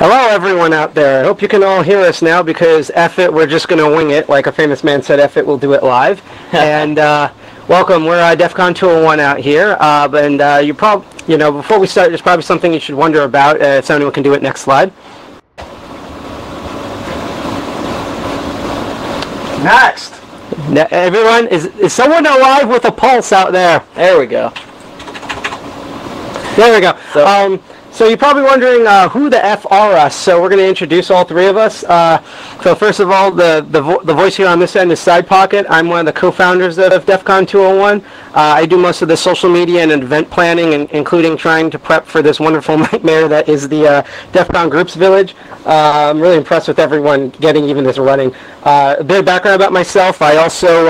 Hello, everyone out there. I hope you can all hear us now because F it, we're just going to wing it. Like a famous man said, F it, we'll do it live. and uh, welcome. We're uh, DEF CON 201 out here. Uh, and uh, you probably, you know, before we start, there's probably something you should wonder about. Uh, if anyone can do it, next slide. Next. Ne- everyone, is, is someone alive with a pulse out there? There we go. There we go. So- um, so you're probably wondering uh, who the F are us. So we're going to introduce all three of us. Uh, so first of all, the the, vo- the voice here on this end is Side Pocket. I'm one of the co-founders of DEF CON 201. Uh, I do most of the social media and event planning, and, including trying to prep for this wonderful nightmare that is the uh, DEF CON Groups Village. Uh, I'm really impressed with everyone getting even this running. Uh, a bit of background about myself. I also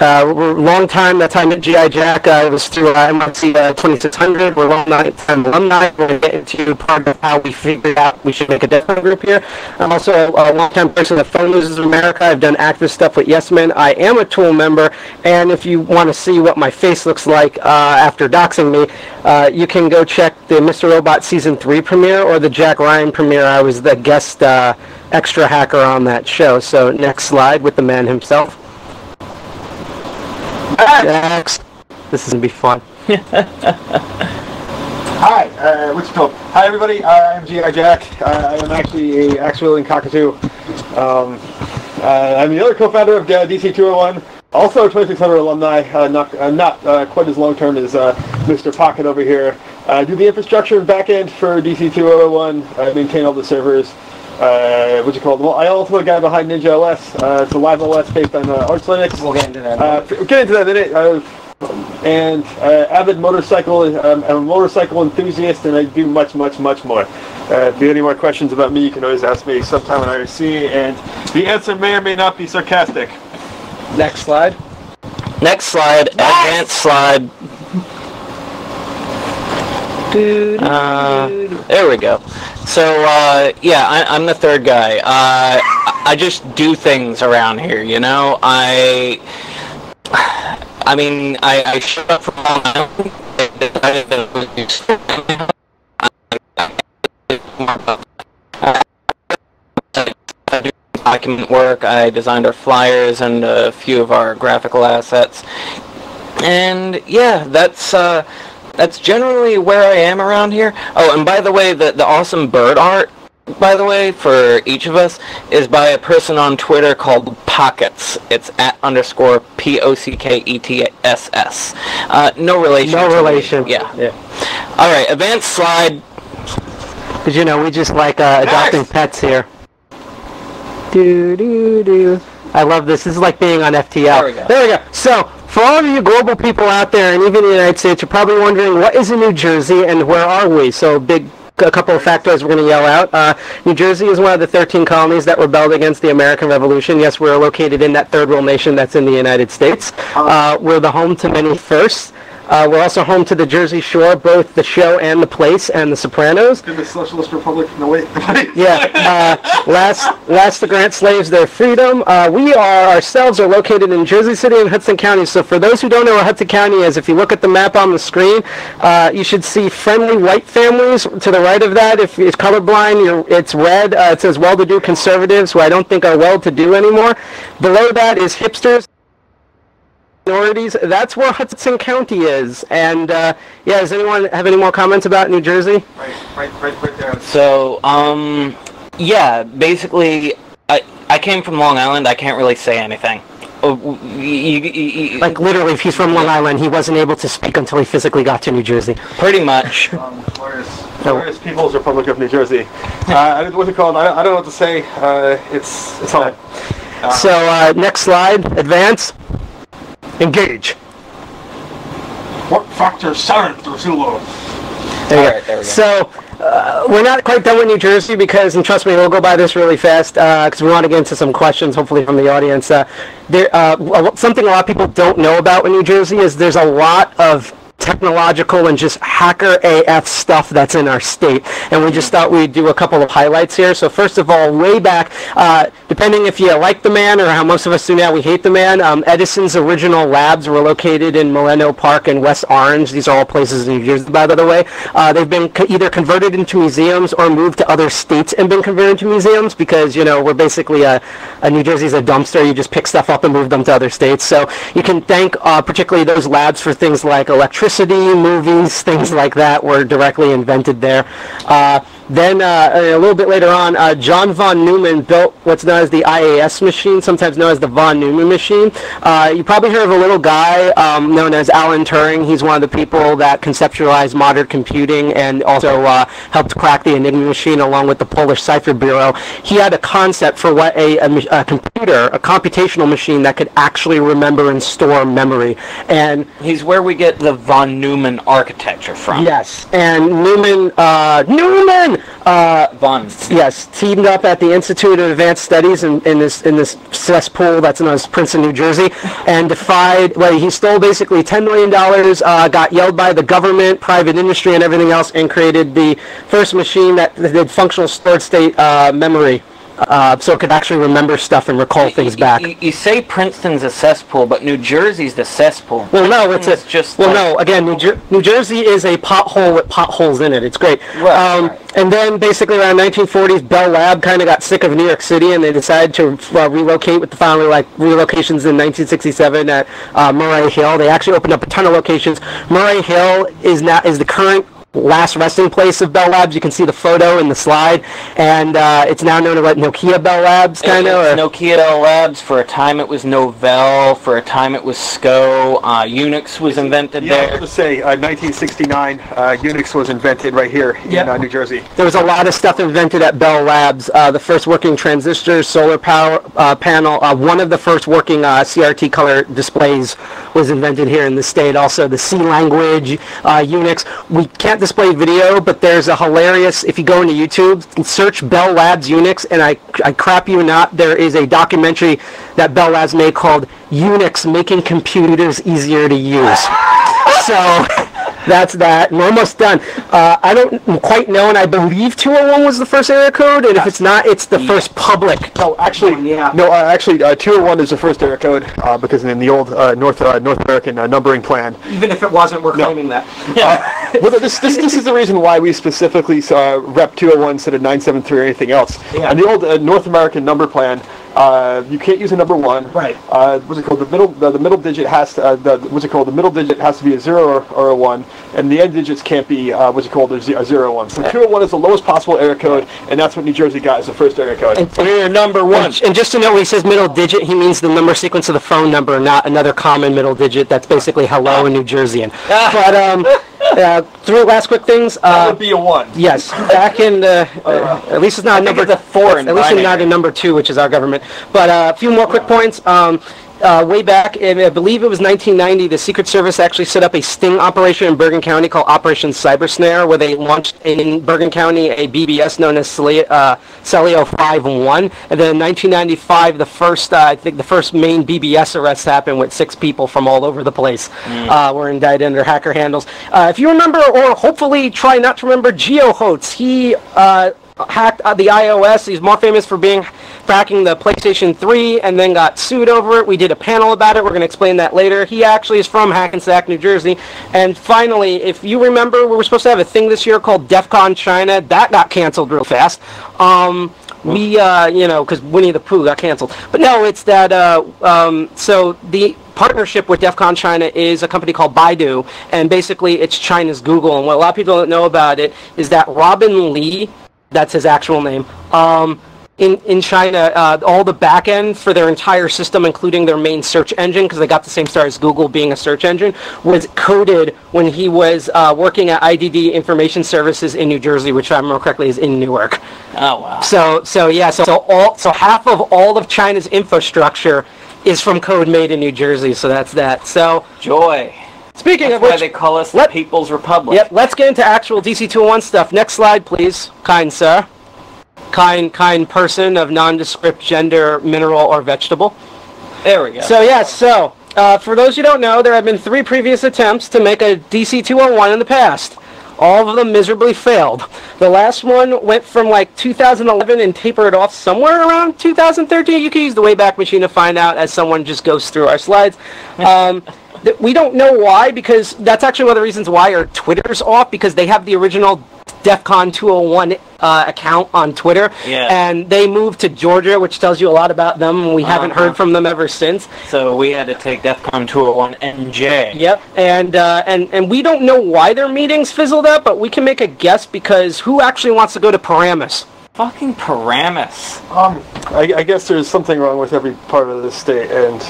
uh, we're long time, That time at G.I. Jack. Uh, it was through uh, uh, 2600. We're long time alumni. We're going to get into part of how we figured out we should make a CON group here. I'm also a long time person of Phone Losers of America. I've done active stuff with Yes Men. I am a Tool member. And if you want to see what my face looks like uh, after doxing me, uh, you can go check the Mr. Robot Season 3 premiere or the Jack Ryan premiere. I was the guest uh, extra hacker on that show. So next slide with the man himself. Next. This is to be fun. Hi, uh, what's it? Hi, everybody. Uh, I'm G.I. Jack. Uh, I am actually a actual in cockatoo. Um, uh, I'm the other co-founder of uh, DC 201. Also a 2600 alumni. Uh, not uh, not quite as long term as Mr. Pocket over here. I do the infrastructure and backend for DC 201. I maintain all the servers. Uh, what's it called? Well, I also the guy behind Ninja OS. Uh, it's a live OS based on uh, Arch Linux. We'll get into that. Uh, we'll get into that in a minute. Uh, and uh, avid motorcycle, um, I'm a motorcycle enthusiast, and I do much, much, much more. Uh, if you have any more questions about me, you can always ask me sometime on IRC, and the answer may or may not be sarcastic. Next slide. Next slide, advanced slide. Uh, there we go. So, uh, yeah, I, I'm the third guy. Uh, I- just do things around here, you know? I... I mean, I, I showed up from Long Island. and decided that was- document work. I designed our flyers and a few of our graphical assets. And yeah, that's uh, that's generally where I am around here. Oh, and by the way, the the awesome bird art, by the way, for each of us is by a person on Twitter called Pockets. It's at underscore p o c k e t s s. Uh, no relation. No to me. relation. Yeah. Yeah. All right. Advanced slide. Because, you know, we just like uh, adopting pets here. Do, do, do. I love this. This is like being on FTL. There we go. There we go. So, for all of you global people out there, and even in the United States, you're probably wondering, what is in New Jersey and where are we? So, big a couple of factors we're going to yell out. Uh, New Jersey is one of the 13 colonies that rebelled against the American Revolution. Yes, we're located in that third world nation that's in the United States. Uh, we're the home to many firsts. Uh, we're also home to the Jersey Shore, both the show and the place, and the Sopranos. In the Socialist Republic, no wait. Yeah, uh, last last to grant slaves their freedom. Uh, we are ourselves are located in Jersey City and Hudson County. So for those who don't know where Hudson County is, if you look at the map on the screen, uh, you should see friendly white families to the right of that. If it's colorblind, you're, it's red. Uh, it says well-to-do conservatives, who I don't think are well-to-do anymore. Below that is hipsters minorities. That's where Hudson County is. And uh, yeah, does anyone have any more comments about New Jersey? Right, right, right, right there. So, um, yeah, basically, I I came from Long Island. I can't really say anything. Oh, you- you- you- Like literally, if he's from Long Island, he wasn't able to speak until he physically got to New Jersey. pretty much. Um, where's, where's People's Republic of New Jersey? Uh, I don't- what's it called? I, I don't know what to say. Uh, it's it's hard. So uh, next slide, advance, engage. What factor seven to Zulu? There you All right, there we go. So uh, we're not quite done with New Jersey because, and trust me, we'll go by this really fast because we want to get into some questions, hopefully from the audience. Uh, there, uh, something a lot of people don't know about with New Jersey is there's a lot of technological and just hacker AF stuff that's in our state. And we just thought we'd do a couple of highlights here. So first of all, way back, uh, depending if you like the man or how most of us do now, we hate the man, um, Edison's original labs were located in Menlo Park and West Orange. These are all places in New Jersey, by the way. Uh, they've been co- either converted into museums or moved to other states and been converted to museums because, you know, we're basically a, a New Jersey's a dumpster. You just pick stuff up and move them to other states. So you can thank uh, particularly those labs for things like electricity, movies, things like that were directly invented there. Uh, then uh, a little bit later on, uh, John von Neumann built what's known as the IAS machine, sometimes known as the von Neumann machine. Uh, you probably heard of a little guy um, known as Alan Turing. He's one of the people that conceptualized modern computing and also uh, helped crack the Enigma machine along with the Polish Cipher Bureau. He had a concept for what a, a, a computer, a computational machine that could actually remember and store memory. And He's where we get the von Neumann architecture from. yes, and Newman, uh, Newman, uh, Von. Yes, teamed up at the Institute of Advanced Studies in, in this in this cesspool that's known as Princeton, New Jersey, and defied. Well, he stole basically ten million dollars, uh, got yelled by the government, private industry, and everything else, and created the first machine that did functional stored state uh, memory, uh, so it could actually remember stuff and recall things You- back. You, you say Princeton's a cesspool, but New Jersey's the cesspool. Well, no, it's a, just well, like- no. Again, New, Jer- New Jersey is a pothole with potholes in it. It's great. Right, um, right. And then basically around 1940s, Bell Lab kind of got sick of New York City, and they decided to uh, relocate with the following like relocations in 1967 at uh, Murray Hill. They actually opened up a ton of locations. Murray Hill is now is the current last resting place of Bell Labs. You can see the photo in the slide, and uh, it's now known as like Nokia Bell Labs, kind of. Nokia Bell Labs. For a time, it was Novell. For a time, it was SCO. Uh, Unix was invented Yeah, I was going to say, uh, 1969, uh, Unix was invented right here Yep. in uh, New Jersey. There was a lot of stuff invented at Bell Labs. Uh, the first working transistors, solar power uh, panel. Uh, one of the first working uh, CRT color displays was invented here in the state. Also, the C language, uh, Unix. We can't display video, but there's a hilarious. If you go into YouTube, search Bell Labs Unix, and I, I crap you not, there is a documentary that Bell Labs made called Unix Making Computers Easier to Use. So that's that. And We're almost done. Uh, I don't quite know, and I believe 201 was the first area code, and if it's not, it's the first public. No, actually, Yeah. no, uh, actually, uh, 201 is the first area code uh, because in the old uh, North uh, North American uh, numbering plan. Even if it wasn't, we're claiming that. Yeah. well, this, this this is the reason why we specifically saw Rep 201 instead of 973 or anything else. Yeah. On the old uh, North American number plan, uh, you can't use a number one. Right. Uh, what's it called? The middle the, the middle digit has to, uh, the what's it called? The middle digit has to be a zero or, or a one, and the end digits can't be uh, what's it called? A, ze- a zero or one. So 201 is the lowest possible area code, and that's what New Jersey got as the first area code. And, We're number one. and, and just to know, when he says middle digit, he means the number sequence of the phone number, not another common middle digit. That's basically hello in New Jerseyan. but um, uh, three last quick things. that Uh, would be a one. Yes, back in the, uh, at least it's not a think number it's a four At least it's not a number two, which is our government. But uh, a few more quick points. Um, uh, way back, in, I believe it was 1990, the Secret Service actually set up a sting operation in Bergen County called Operation Cyber Snare, where they launched in Bergen County a BBS known as Celi- uh, Celco 5-1. And then in 1995, the first, uh, I think the first main BBS arrest happened with six people from all over the place uh, were indicted under hacker handles. Uh, if you remember, or hopefully try not to remember, George Hotz, he uh, hacked uh, the iOS. He's more famous for being for hacking the PlayStation 3 and then got sued over it. We did a panel about it. We're going to explain that later. He actually is from Hackensack, New Jersey. And finally, if you remember, we were supposed to have a thing this year called DEF CON China. That got canceled real fast. Um, we, uh, you know, because Winnie the Pooh got canceled. But no, it's that, uh, um, so the partnership with DEF CON China is a company called Baidu, and basically it's China's Google. And what a lot of people don't know about it is that Robin Li, that's his actual name, um, in, in China, uh, all the back end for their entire system, including their main search engine, because they got the same start as Google being a search engine, was coded when he was uh, working at IDD Information Services in New Jersey, which, if I remember correctly, is in Newark. Oh wow. So, so yeah, so, so all, so half of all of China's infrastructure is from code made in New Jersey. So that's that. So, Joy. speaking That's of why which, they call us the let- People's Republic. yep, let's get into actual DC201 stuff. Next slide, please, kind sir. Kind, kind person of nondescript gender, mineral, or vegetable. There we go. So yeah, so uh, for those you don't know, there have been three previous attempts to make a DC-201 in the past. All of them miserably failed. The last one went from like 2011 and tapered off somewhere around 2013. You can use the Wayback Machine to find out as someone just goes through our slides. Um, we don't know why because that's actually one of the reasons why our Twitter's off because they have the original DEFCON 201 uh, account on Twitter. Yeah. And they moved to Georgia, which tells you a lot about them. and We haven't Uh-huh. heard from them ever since. So we had to take DEFCON 201 NJ. Yep, and uh, and and we don't know why their meetings fizzled out, but we can make a guess because who actually wants to go to Paramus? Fucking Paramus. Um, I, I guess there's something wrong with every part of the state, and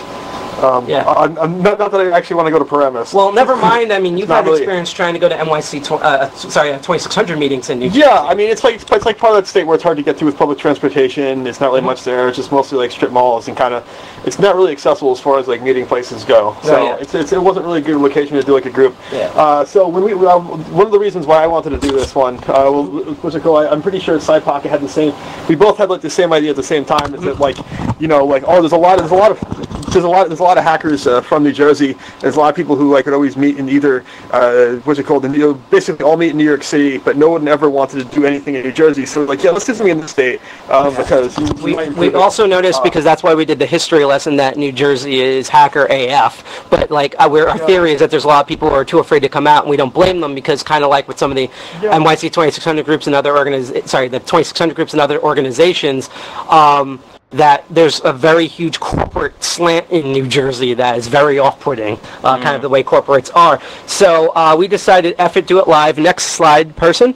um, Yeah. I, I'm not, not that I actually want to go to Paramus. Well, never mind. I mean, you've had really. experience trying to go to NYC, tw- uh, sorry, uh, 2600 meetings in New York. yeah, I mean it's like it's like part of that state where it's hard to get to with public transportation. It's not really Mm-hmm. much there. It's just mostly like strip malls and kind of. It's not really accessible as far as like meeting places go. So Right. it's, it's, it wasn't really a good location to do like a group. Yeah. Uh, so when we uh, one of the reasons why I wanted to do this one, uh, well, what's it called? I, I'm pretty sure Side Pocket had the same. We both had like the same idea at the same time. Is that like, you know, like oh, there's a lot, of there's a lot of there's a lot there's a lot of hackers uh, from New Jersey. There's a lot of people who like would always meet in either uh, what's it called? In, you know, basically all meet in New York City, but no one ever wanted to do anything in New Jersey. So like, yeah, let's do something in the state um, because We, we it. also noticed because that's why we did the history lesson that New Jersey is hacker AF. But like uh, we're, our theory is that there's a lot of people who are too afraid to come out, and we don't blame them because kind of like with some of the NYC 2600 groups and other organiz- sorry the 2600 groups and other organizations. Um, that there's a very huge corporate slant in New Jersey that is very off-putting, uh, kind of the way corporates are. So uh, we decided, F it, do it live. Next slide, person.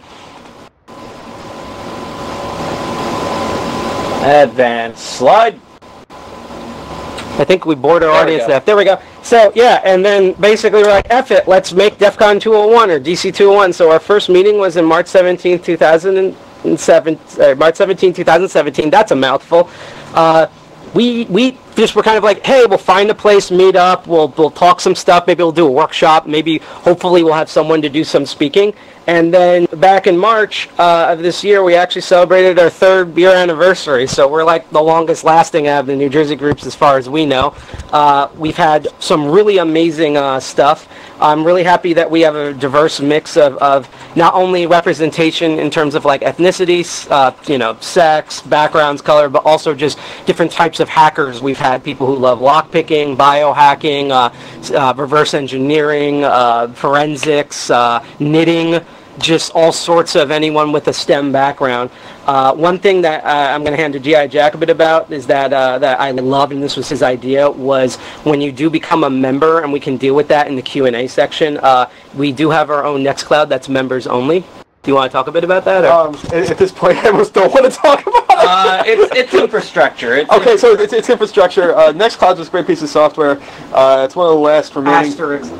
Advanced slide. I think we bored our There audience enough. There we go. So yeah, and then basically we're like, F it, let's make DEF CON 201 or DC 201. So our first meeting was in March 17, 2007, uh, March 17, 2017. That's a mouthful. Uh, we we just were kind of like, hey, we'll find a place, meet up, we'll we'll talk some stuff, maybe we'll do a workshop, maybe hopefully we'll have someone to do some speaking. And then back in March uh, of this year, we actually celebrated our third year anniversary. So we're like the longest lasting out of the New Jersey groups as far as we know. Uh, we've had some really amazing uh, stuff. I'm really happy that we have a diverse mix of, of not only representation in terms of like ethnicities, uh, you know, sex, backgrounds, color, but also just different types of hackers. We've had people who love lockpicking, biohacking, uh, uh, reverse engineering, uh, forensics, uh, knitting, just all sorts of anyone with a STEM background. Uh, one thing that uh, I'm going to hand to G.I. Jack a bit about is that uh, that I loved, and this was his idea, was when you do become a member, and we can deal with that in the Q&A section, we do have our own Nextcloud that's members only. Do you want to talk a bit about that? Um, at, this point, I almost don't want to talk about. Uh, it's it's infrastructure. It's Okay, so it's, it's infrastructure. Uh, Nextcloud is a great piece of software. Uh, it's one of the last remaining. Asterisk.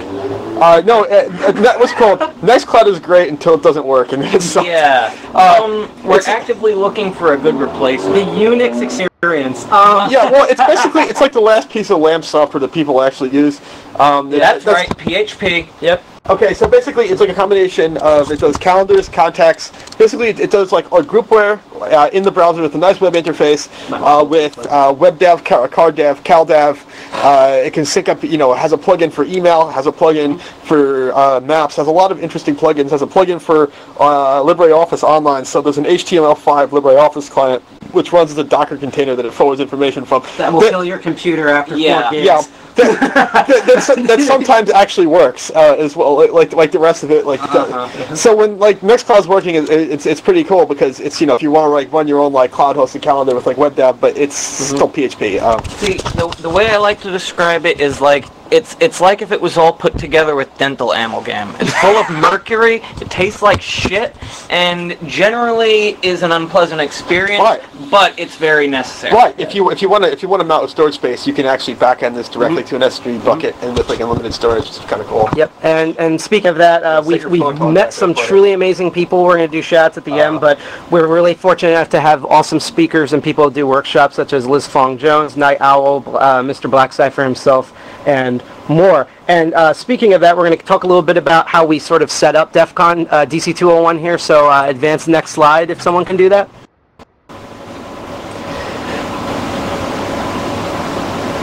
Uh, no, uh, uh, what's called Nextcloud is great until it doesn't work, and it's Yeah. Uh, um, we're actively looking for a good replacement. The Unix experience. Um, yeah. Well, it's basically it's like the last piece of LAMP software that people actually use. Um, That's right. PHP. Yep. Okay, so basically it's like a combination of it does calendars, contacts. Basically, it, it does like a groupware uh, in the browser with a nice web interface uh, with uh, WebDAV, Ca- CardDAV, CalDAV. Uh, it can sync up, you know, it has a plugin for email, has a plugin for uh, maps, has a lot of interesting plugins, has a plugin for uh, LibreOffice Online. So there's an HTML5 LibreOffice client which runs as a Docker container that it forwards information from. That will That- kill your computer after Yeah. four gigs. yeah, that, that, that, sometimes actually works uh, as well, like, like like the rest of it. Like Uh-huh. so, when like Nextcloud's working, it, it's it's pretty cool because it's you know if you want to like run your own like cloud hosted calendar with like WebDAV, but it's still PHP. Um, See, the, the way I like to describe it is like it's it's like if it was all put together with dental amalgam. It's full of mercury. It tastes like shit, and generally is an unpleasant experience. Right. But it's very necessary. right. If you if you want to if you want to mount with storage space, you can actually back end this directly to an S3 bucket and with like unlimited storage, which is kind of cool. Yep, and and speaking of that, uh, we take we phone met some truly amazing people. We're going to do shots at the Uh. end, but we're really fortunate enough to have awesome speakers and people who do workshops such as Liz Fong Jones, Night Owl, uh, Mr. Black Cipher himself, and more. And uh, speaking of that, we're going to talk a little bit about how we sort of set up DEF CON uh, DC 201 here. So uh, advance next slide if someone can do that.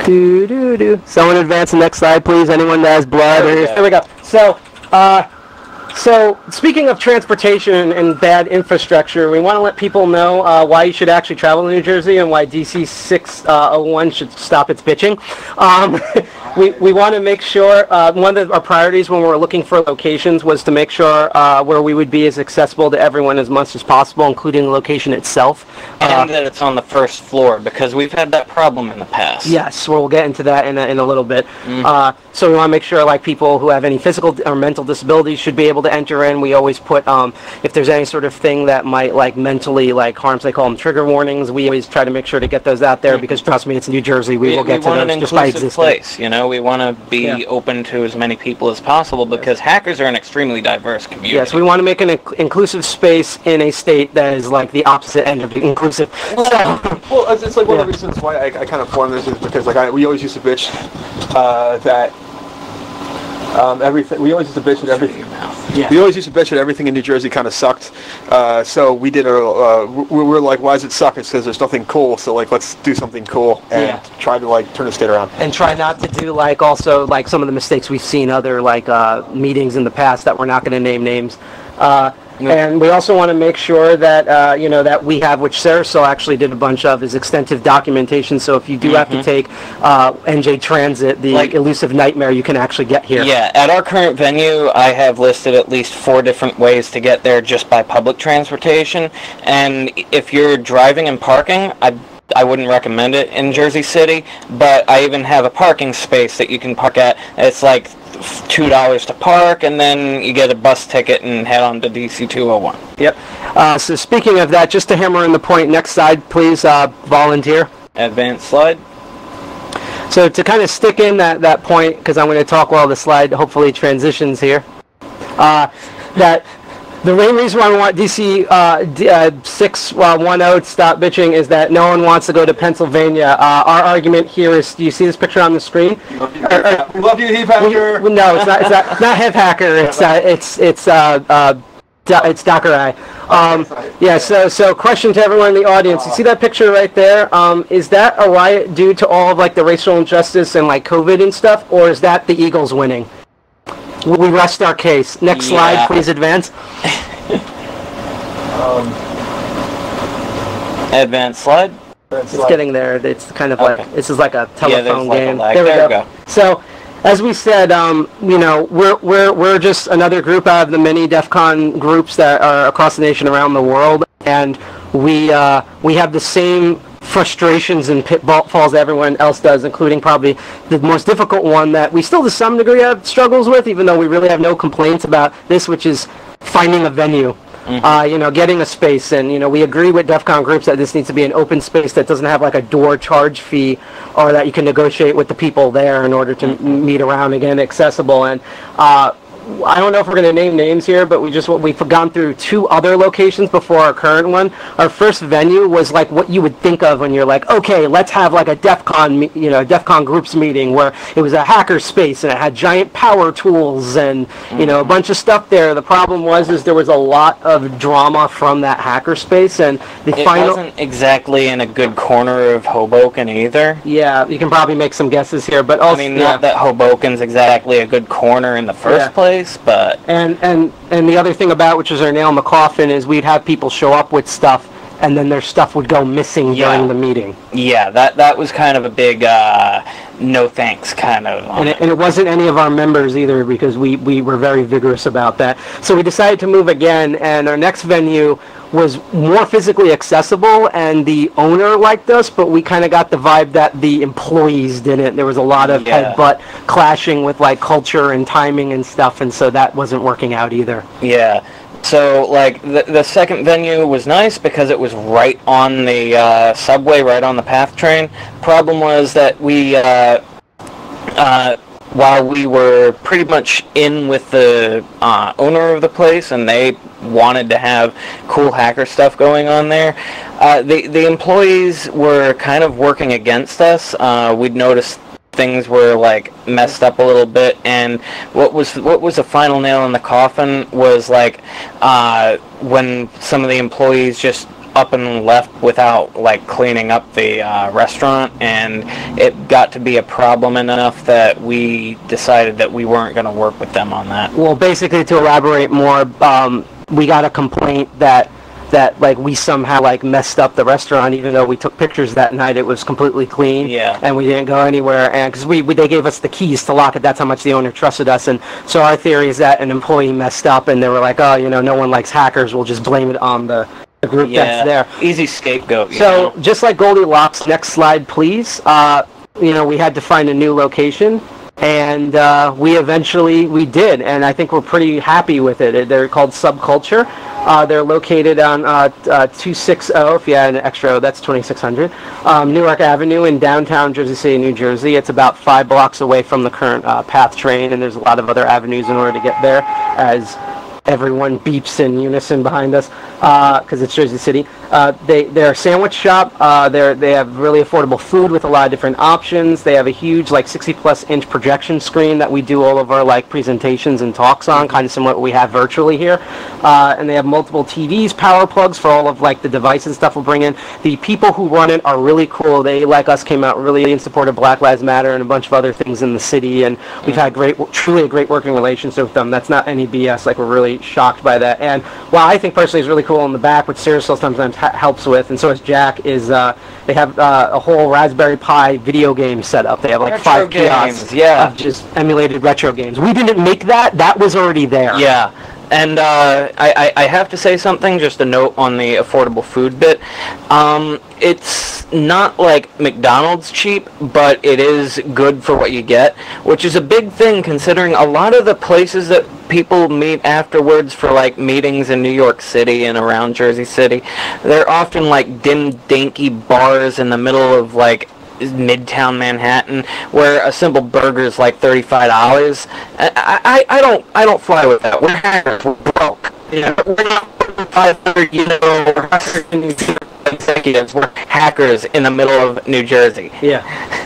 Do do do. Someone advance the next slide, please. Anyone that has blood There we or go. there we go. So, uh, so speaking of transportation and bad infrastructure, we want to let people know uh, why you should actually travel to New Jersey and why DC 601 should stop its bitching. Um, we we want to make sure uh, one of our priorities when we were looking for locations was to make sure uh, where we would be as accessible to everyone as much as possible, including the location itself. Uh, And that it's on the first floor because we've had that problem in the past. Yes, well, we'll get into that in a, in a little bit. Mm-hmm. Uh, so we want to make sure, like, people who have any physical or mental disabilities should be able to enter in. We always put, um, if there's any sort of thing that might, like, mentally, like, harms, they call them trigger warnings. We always try to make sure to get those out there because, trust me, it's New Jersey. We. We, will we get to want those just by existing. place, you know. We want to be Yeah. open to as many people as possible because hackers are an extremely diverse community. Yes, we want to make an inc- inclusive space in a state that is like the opposite end of the inclusive. So, Well, it's, it's like one of the reasons why I, I kind of formed this is because like I, we always used to bitch uh, that um, everything. We always used to bitch that everything. Yeah. We always used to bitch that everything in New Jersey kind of sucked. Uh, so we did a. Uh, we we were like, why does it suck? It's because there's nothing cool. So like, let's do something cool and Yeah. try to like turn the state around. and try not to do like also like some of the mistakes we've seen other like uh, meetings in the past that we're not going to name names. Uh, And we also want to make sure that uh, you know that we have, which Ceresol actually did a bunch of, is extensive documentation. So if you do have to take uh, NJ Transit, the Like- elusive nightmare, you can actually get here. Yeah, at our current venue, I have listed at least four different ways to get there just by public transportation. And if you're driving and parking, I I wouldn't recommend it in Jersey City, but I even have a parking space that you can park at. It's like two dollars to park, and then you get a bus ticket and head on to DC 201. Yep. Uh, so speaking of that, just to hammer in the point, next slide, please, uh, volunteer. Advanced slide. So to kind of stick in that, that point, because I'm going to talk while the slide hopefully transitions here, uh, that the main reason why we want DC uh, D, uh, 610 to stop bitching is that no one wants to go to Pennsylvania. Uh, our argument here is, do you see this picture on the screen? We love you, Heath Hacker. Well, no, it's not. It's not, not Hev Hacker. It's uh, it's it's uh, uh, Do- it's Dockerai. Um, yeah. So so question to everyone in the audience. You see that picture right there? Um, is that a riot due to all of like the racial injustice and like COVID and stuff, or is that the Eagles winning? We rest our case. Next slide, please advance. Advance slide. It's getting there. It's kind of like this is like a there's telephone like a game. There we There go. we go. So, as we said, um, you know, we're we're we're just another group out of the many DEF CON groups that are across the nation, around the world, and we uh, we have the same frustrations and pitfalls that everyone else does, including probably the most difficult one that we still to some degree have struggles with, even though we really have no complaints about this, which is finding a venue. Uh, you know, getting a space, and you know, we agree with DEF CON groups that this needs to be an open space that doesn't have like a door charge fee, or that you can negotiate with the people there in order to m meet around again, accessible. And uh, I don't know if we're going to name names here, but we just we've gone through two other locations before our current one. Our first venue was like what you would think of when you're like, okay, let's have like a DEF CON, you know, DEF CON groups meeting where it was a hacker space and it had giant power tools and you know a mm-hmm. bunch of stuff there. The problem was is there was a lot of drama from that hacker space and the It final. wasn't exactly in a good corner of Hoboken either. Yeah, you can probably make some guesses here, but I also mean, yeah. not that Hoboken's exactly a good corner in the first Yeah. place, but And and and the other thing about which is our nail in the coffin is we'd have people show up with stuff, and then their stuff would go missing Yeah. during the meeting. yeah, that that was kind of a big uh, no thanks kind of. And it. and it wasn't any of our members either because we, we were very vigorous about that. So we decided to move again, and our next venue was more physically accessible, and the owner liked us, but we kind of got the vibe that the employees didn't. There was a lot of Yeah. headbutt clashing with like culture and timing and stuff, and so that wasn't working out either. Yeah. So like the the second venue was nice because it was right on the uh, subway, right on the PATH train. Problem was that we. Uh, uh, while we were pretty much in with the uh, owner of the place and they wanted to have cool hacker stuff going on there, uh, the, the employees were kind of working against us. Uh, we'd noticed things were like messed up a little bit and what was what was the final nail in the coffin was like uh, when some of the employees just up and left without like cleaning up the uh, restaurant, and it got to be a problem enough that we decided that we weren't going to work with them on that. Well, basically, to elaborate more, um, we got a complaint that that like we somehow like messed up the restaurant, even though we took pictures that night. It was completely clean. Yeah. And we didn't go anywhere, and because we, we they gave us the keys to lock it. That's how much the owner trusted us. And so our theory is that an employee messed up, and they were like, oh, you know, no one likes hackers. We'll just blame it on the the group Yeah, that's there. easy scapegoat. So know? just like Goldilocks, next slide, please. Uh, you know, we had to find a new location, and uh, we eventually we did, and I think we're pretty happy with it. They're called Subculture. Uh, they're located on uh, uh, 260. If you add an extra, O, that's 2600 um, Newark Avenue in downtown Jersey City, New Jersey. It's about five blocks away from the current uh, PATH train, and there's a lot of other avenues in order to get there. As everyone beeps in unison behind us because it's Jersey City. Uh, they they're a sandwich shop. Uh, they they have really affordable food with a lot of different options. They have a huge like 60 plus inch projection screen that we do all of our like presentations and talks on, kind of similar to what we have virtually here. Uh, and they have multiple TVs, power plugs for all of like the devices and stuff we'll bring in. The people who run it are really cool. They like us came out really in support of Black Lives Matter and a bunch of other things in the city, and we've had great, truly a great working relationship with them. That's not any BS. Like we're really shocked by that. And while I think personally is really cool in the back, which Cell sometimes ha- helps with, and so is Jack, is uh, they have uh, a whole Raspberry Pi video game set up. They have like Retro five games, kiosks yeah. of just emulated retro games. We didn't make that. That was already there. Yeah, and uh, I, I, I have to say something, just a note on the affordable food bit. Um, it's not like McDonald's cheap, but it is good for what you get, which is a big thing considering a lot of the places that people meet afterwards for like meetings in New York City and around Jersey City, they're often like dim, dinky bars in the middle of like midtown Manhattan where a simple burger is like thirty-five dollars. I, I I don't I don't fly with that. We're. We're broke. You know, we're not five hundred. You know, we're hackers executives. We're hackers in the middle of New Jersey. Yeah.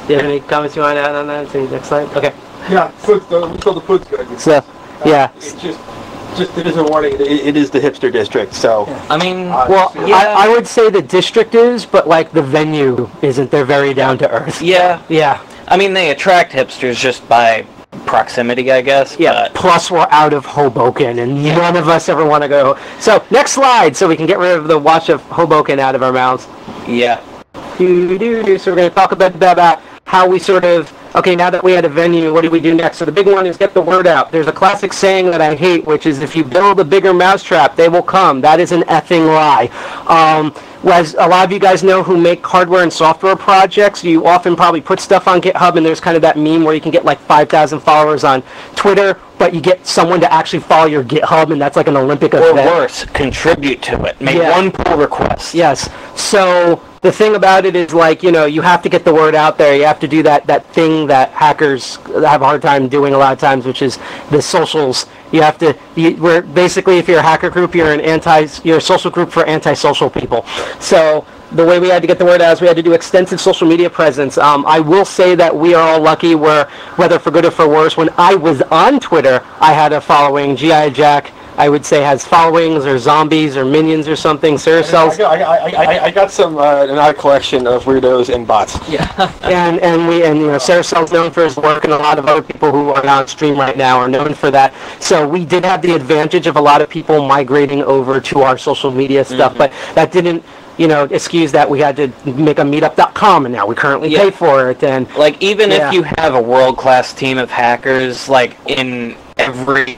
Do you have any comments you want to add on that? So next slide. Okay. Yeah, food's the, we call the food's good. It's, So, yeah. It's just, just it is a warning. It, it is the hipster district, so. I mean, Uh, Well, Yeah. I, I would say the district is, but like the venue isn't. They're very down to earth. yeah. Yeah. I mean, they attract hipsters just by proximity, I guess. Yeah. but- Plus, we're out of Hoboken, and none of us ever want to go. So, next slide, so we can get rid of the watch of Hoboken out of our mouths. yeah. So we're going to talk a bit about how we sort of okay now that we had a venue what do we do next? So the big one is get the word out. There's a classic saying that i hate which is if you build a bigger mousetrap they will come. That is an effing lie. Um, as a lot of you guys know who make hardware and software projects you often probably put stuff on github and there's kind of that meme where you can get like 5000 followers on twitter but you get someone to actually follow your github and that's like an olympic Or event worse, contribute to it. Make Yeah. one pull request. Yes. So the thing about it is like, you know, you have to get the word out there. You have to do that, that thing that hackers have a hard time doing a lot of times, which is the socials. You have to, you, we're basically, if you're a hacker group, you're an anti, you're a social group for antisocial people. So the way we had to get the word out is we had to do extensive social media presence. Um, I will say that we are all lucky where, whether for good or for worse, when I was on Twitter, I had a following. GI Jack, I would say, has followings or zombies or minions or something. Sarah I sells I, I, I, I got some uh, an odd collection of weirdos and bots. Yeah. and and we and you know Sarah Cell's known for his work, and a lot of other people who are on stream right now are known for that. So we did have the advantage of a lot of people migrating over to our social media stuff, but that didn't. You know, excuse that we had to make a meetup.com and now we currently Yeah. pay for it and Like even Yeah. if you have a world class team of hackers, like in every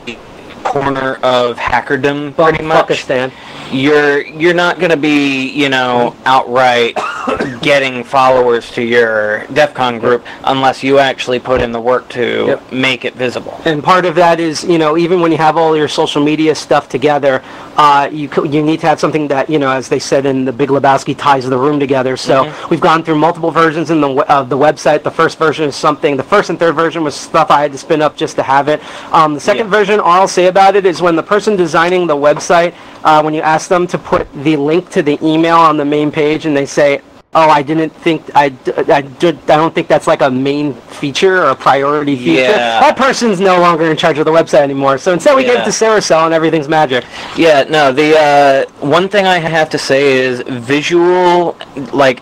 corner of hackerdom, pretty much, Pakistan. You're you're not gonna be you know outright getting followers to your DEF CON group unless you actually put in the work to Yep. make it visible. And part of that is, you know, even when you have all your social media stuff together, uh, you you need to have something that, you know, as they said in the Big Lebowski, ties the room together. So we've gone through multiple versions in the of the website. The first version is something. The first and third version was stuff I had to spin up just to have it. Um, the second Yeah. version, all I'll say about it is when the person designing the website, uh, when you ask them to put the link to the email on the main page, and they say oh, I didn't think I I don't think that's like a main feature or a priority feature. Yeah. That person's no longer in charge of the website anymore. So instead, we gave it Yeah. to Saracel, and everything's magic. Yeah, no, the uh, one thing I have to say is visual, like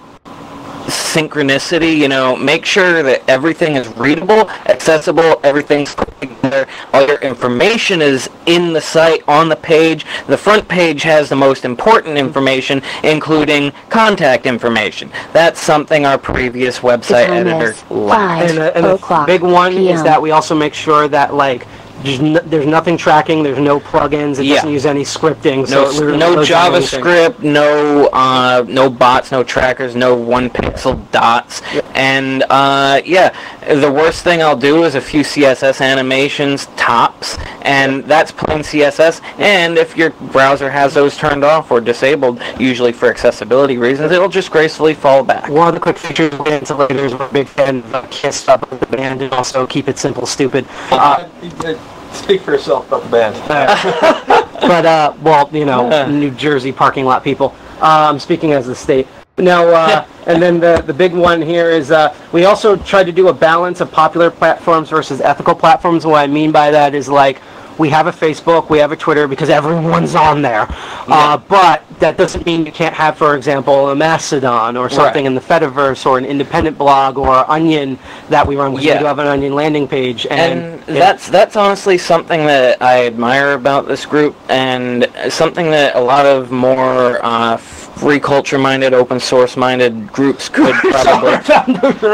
synchronicity, you know, make sure that everything is readable, accessible, everything's put together, all your information is in the site, on the page. The front page has the most important information, including contact information. That's something our previous website editor is lacked. five. And, uh, and the big one is that we also make sure that like there's, n- there's nothing tracking, there's no plugins, it Yeah. doesn't use any scripting. No, so it no. JavaScript, no uh, no bots, no trackers, no one pixel dots, and uh, yeah, the worst thing I'll do is a few CSS animations tops, and that's plain CSS. And if your browser has those turned off or disabled, usually for accessibility reasons, it'll just gracefully fall back. One of the quick features we'll get into later is we're a big fan of uh, Kiss up with the band and also keep it simple, stupid. Uh, Uh, speak for yourself about the band. but uh, well, you know, New Jersey parking lot people. Um, speaking as the state. Now, uh, and then the the big one here is uh, we also try to do a balance of popular platforms versus ethical platforms. What I mean by that is like we have a Facebook, we have a Twitter because everyone's on there. Uh, but that doesn't mean you can't have, for example, a Mastodon or something Right. in the Fediverse or an independent blog or Onion that we run. Yeah. We do have an Onion landing page, and, and that's that's honestly something that I admire about this group, and something that a lot of more uh, free culture minded, open source minded groups could probably.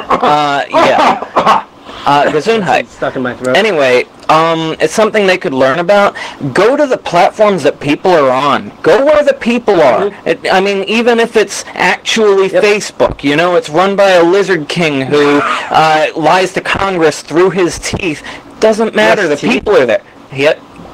uh, yeah. Uh, Gesundheit. stuck in my throat. Anyway, um, it's something they could learn about. Go to the platforms that people are on. Go where the people are. It, I mean, even if it's actually Facebook, you know, it's run by a lizard king who uh, lies to Congress through his teeth. Doesn't matter. Yes, the teeth. people are there. He,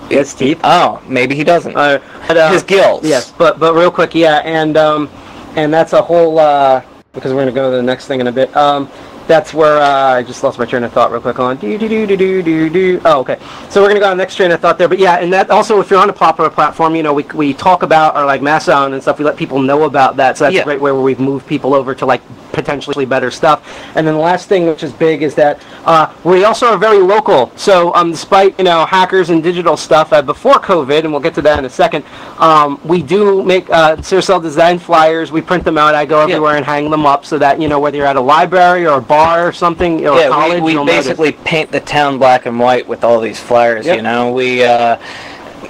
Yes, teeth. oh, maybe he doesn't. Uh, but, uh, his gills. Yes, but but real quick, yeah, and um, and that's a whole uh, because we're gonna go to the next thing in a bit. Um, that's where uh, I just lost my train of thought real quick on do do do do do do do. Oh, okay. So we're gonna go on the next train of thought there, but yeah, and that also if you're on a popular platform, you know, we we talk about or like Mastodon and stuff, we let people know about that. So that's Yeah. a great way where we've moved people over to like potentially better stuff. And then the last thing, which is big, is that uh, we also are very local. So um, despite you know hackers and digital stuff, uh, before COVID, and we'll get to that in a second, um, we do make uh, design flyers. We print them out. I go Yeah. everywhere and hang them up so that you know whether you're at a library or a bar or something or yeah, college, we, we notice. basically paint the town black and white with all these flyers. Yep. You know, we uh,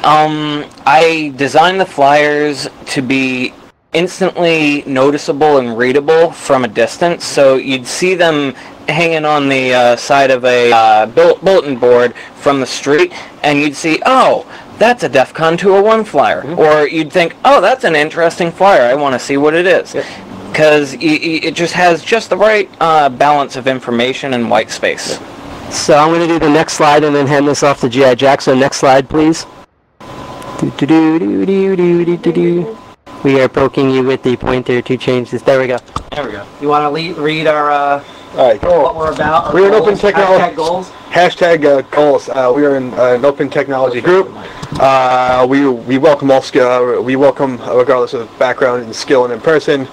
um, I designed the flyers to be instantly noticeable and readable from a distance, so you'd see them hanging on the uh, side of a uh, bulletin board from the street, and you'd see, oh. That's a DEF CON 201 flyer. Mm-hmm. Or you'd think, oh, that's an interesting flyer. I want to see what it is because it just has just the right uh, balance of information and white space. So I'm going to do the next slide and then hand this off to G.I. Jack. So next slide, please. We are poking you with the pointer to change this. There we go. There we go. You want to read our uh, All right. What we're about? We're goals, an open technology goals. Hashtag uh, goals. Uh, we are in uh, an open technology group. Uh, we we welcome all skill. we welcome uh, regardless of background and skill and in person.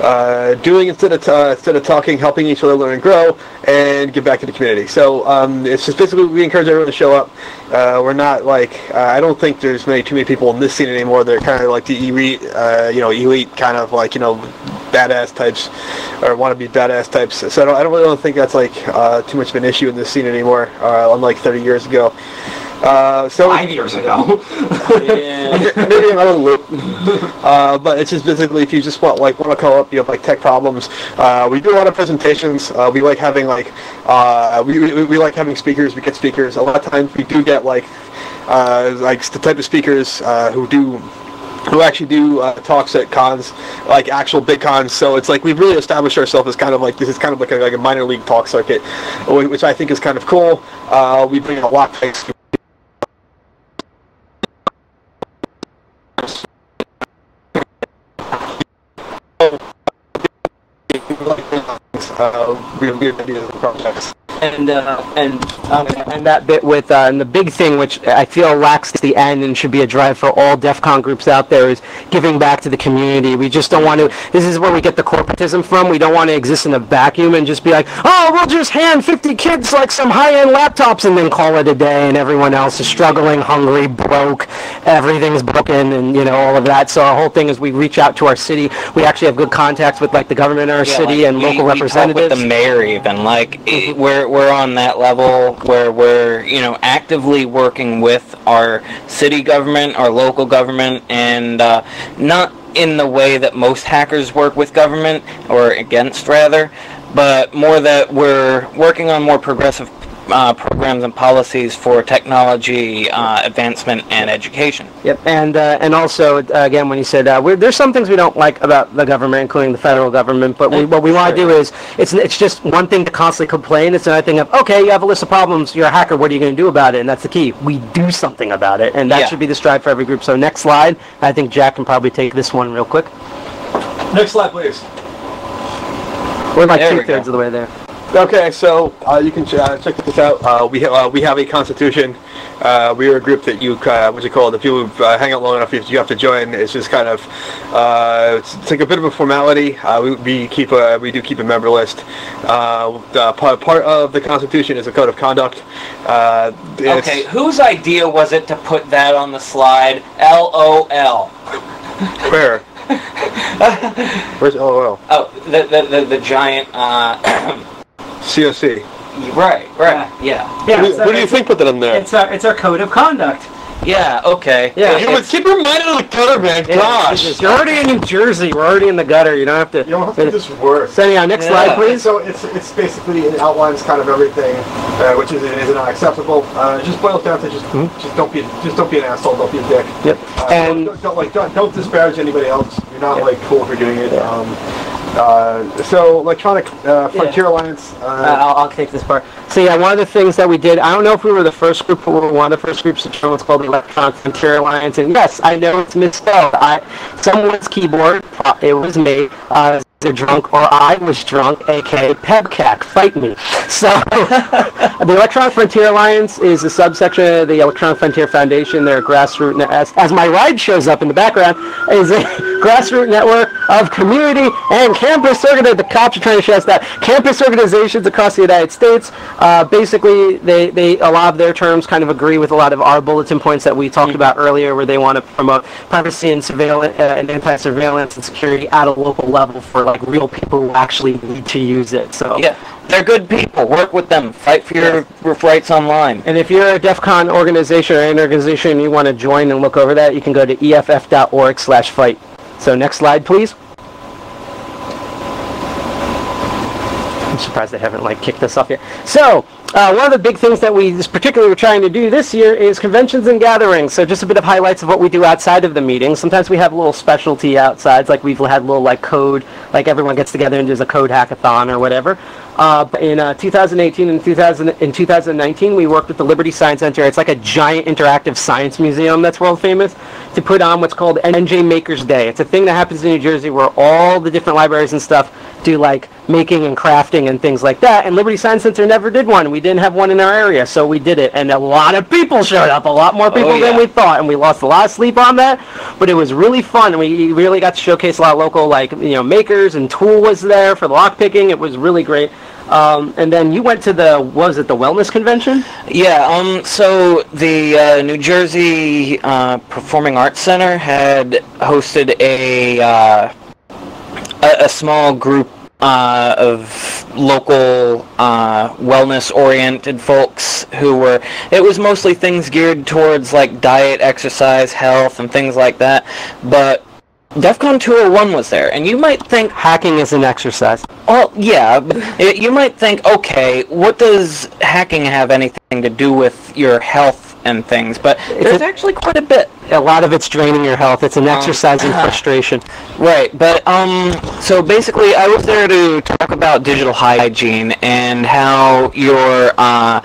Uh, doing instead of uh, instead of talking, helping each other learn and grow, and give back to the community. So um, it's just basically we encourage everyone to show up. Uh, we're not like uh, I don't think there's many too many people in this scene anymore. They're kind of like the elite, uh, you know, elite kind of like you know, badass types or want to be badass types. So I don't, I don't really don't think that's like uh, too much of an issue in this scene anymore. Unlike 30 years ago. Uh, so Five years ago. maybe another loop. Uh, but it's just basically if you just want like want to call up, you have like tech problems. Uh, we do a lot of presentations. Uh, we like having like uh, we, we, we like having speakers. We get speakers. A lot of times we do get like uh, like the type of speakers uh, who do who actually do uh, talks at cons, like actual big cons. So it's like we've really established ourselves as kind of like this is kind of like a, like a minor league talk circuit, which I think is kind of cool. Uh, we bring a lot of uh, we have good ideas and projects. And uh, and um, and that bit with uh, and the big thing which I feel lacks the end and should be a drive for all DEF CON groups out there is giving back to the community. We just don't want to. This is where we get the corporatism from. We don't want to exist in a vacuum and just be like, oh, we'll just hand 50 kids like some high-end laptops and then call it a day, and everyone else is struggling, hungry, broke, everything's broken, and you know all of that. So our whole thing is we reach out to our city. We actually have good contacts with like the government in our Yeah, city like, and we- local we representatives. with the mayor even like i we're we're on that level where we're you know actively working with our city government, our local government, and uh, not in the way that most hackers work with government or against rather, but more that we're working on more progressive. Uh, programs and policies for technology uh, advancement and education. Yep, and uh, and also uh, again when you said uh, we're, there's some things we don't like about the government, including the federal government, but we, what we want to do is it's it's just one thing to constantly complain. It's another thing of okay, you have a list of problems, you're a hacker, what are you going to do about it? And that's the key. We do something about it, and that Yeah. should be the strive for every group. So next slide, I think Jack can probably take this one real quick. Next slide, please. We're like There we two thirds go. of the way there. Okay, so uh, you can ch- uh, check this out. Uh, we ha- uh, we have a constitution. Uh, we are a group that you uh, what's it called? If you uh, hang out long enough, you you have to join. It's just kind of uh, it's, it's like a bit of a formality. Uh, we, we keep a we do keep a member list. Uh, part, part of the constitution is a code of conduct. Uh, Okay, whose idea was it to put that on the slide? LOL. Where? Where's LOL? Oh, the the the, the giant. Uh, COC. right, right, yeah, Yeah, What, what do you think put that in there? It's our it's our code of conduct. yeah. Okay. Yeah. It- You would it's- keep reminded of the gutter, man. Gosh. You're already in New Jersey. We're already in the gutter. You don't have to. You don't have to do this worse. So anyhow, next Yeah. slide, please. So it's it's basically it outlines kind of everything, uh, which is is not acceptable. Uh, it just boils down to just just don't be just don't be an asshole, don't be a dick. Yep. Uh, And- don't, don't, like don't, don't disparage anybody else. You're not Yep. like cool for doing it. Um, uh, so electronic uh, frontier alliance. Uh, Uh, I'll, I'll take this part. So yeah, one of the things that we did, I don't know if we were the first group, but we were one of the first groups to join what's called the Electronic Frontier Alliance. And yes, I know it's misspelled. I, someone's keyboard, uh, it was me, uh, either drunk or I was drunk, aka PEBKAC, fight me. So the Electronic Frontier Alliance is a subsection of the Electronic Frontier Foundation. They're a grassroots, ne- as, as my ride shows up in the background, is a grassroots network of community and campus organizations. The cops are trying to show us that campus organizations across the United States. Uh, basically, they, they a lot of their terms kind of agree with a lot of our bulletin points that we talked about earlier, where they want to promote privacy and surveillance uh, and anti-surveillance and security at a local level for like real people who actually need to use it. So yeah, they're good people. Work with them. Fight for your rights online. And if you're a DEF CON organization or an organization you want to join and look over that, you can go to E eff.org slash fight. So next slide, please. I'm surprised they haven't like kicked us off yet. So uh, one of the big things that we particularly were trying to do this year is conventions and gatherings. So just a bit of highlights of what we do outside of the meeting. Sometimes we have little specialty outsides, like we've had little like code, like everyone gets together and does a code hackathon or whatever. Uh, in uh, 2018 and 2000 in 2019, we worked with the Liberty Science Center. It's like a giant interactive science museum that's world famous to put on what's called NJ Makers Day. It's a thing that happens in New Jersey where all the different libraries and stuff do like making and crafting and things like that. And Liberty Science Center never did one. We didn't have one in our area, so we did it. And a lot of people showed up, a lot more people Oh, than we thought, and we lost a lot of sleep on that. But it was really fun. and We really got to showcase a lot of local, like you know, makers and TOOOL was there for the lock picking. It was really great. Um, and then you went to the what was it the wellness convention? Yeah. Um. So the uh, New Jersey uh, Performing Arts Center had hosted a uh, a, a small group uh, of local uh, wellness-oriented folks who were. It was mostly things geared towards like diet, exercise, health, and things like that. But DEF CON 201 was there, and you might think Hacking is an exercise. well, yeah, it, you might think, okay, what does hacking have anything to do with your health and things? But there's a- actually quite a bit. A lot of it's draining your health. It's an exercise in frustration. Right, but um, so basically, I was there to talk about digital hygiene and how your uh,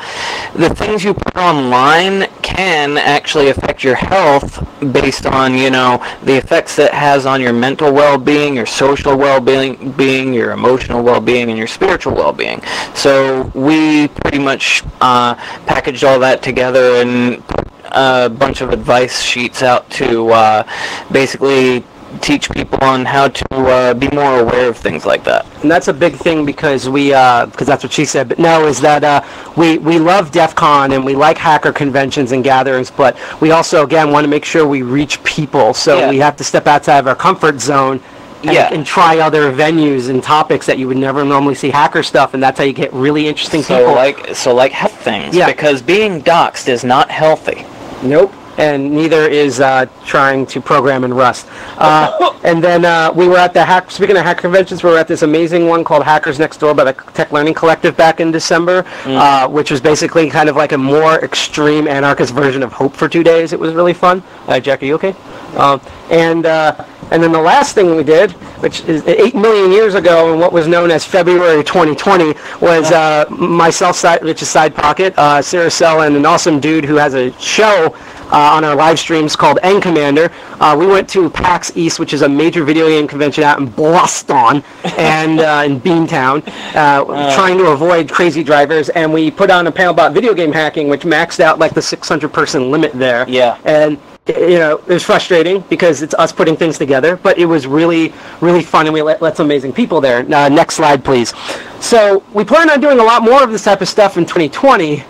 the things you put online can actually affect your health based on you know the effects it has on your mental well-being, your social well-being, being, your emotional well-being, and your spiritual well-being. So we pretty much uh, packaged all that together and put a bunch of advice sheets out to uh, basically teach people on how to uh, be more aware of things like that. And that's a big thing because we, because that's what she said. But no, is that uh, we we love DEF CON and we like hacker conventions and gatherings, but we also again want to make sure we reach people. So Yeah. we have to step outside of our comfort zone. And, Yeah. and try other venues and topics that you would never normally see hacker stuff, and that's how you get really interesting So people. like so like health things Yeah. because being doxxed is not healthy. Nope. And neither is uh, trying to program in Rust. Uh, and then uh, we were at the hack. Speaking of hack conventions, we were at this amazing one called Hackers Next Door by the Tech Learning Collective back in December, uh, which was basically kind of like a more extreme anarchist version of Hope for two days. It was really fun. Uh, Jack, are you okay? Um, and uh, and then the last thing we did, which is eight million years ago, in what was known as February 2020, was uh, myself, side, which is Side Pocket, uh, Sarah Sell, and an awesome dude who has a show uh, on our live streams called N Commander. Uh, we went to PAX East, which is a major video game convention out in Boston and uh, in Beantown, uh, trying to avoid crazy drivers. And we put on a panel about video game hacking, which maxed out like the 600 person limit there. Yeah. And you know, it was frustrating because it's us putting things together, but it was really, really fun, and we let, let some amazing people there. Uh, next slide, please. So we plan on doing a lot more of this type of stuff in 2020,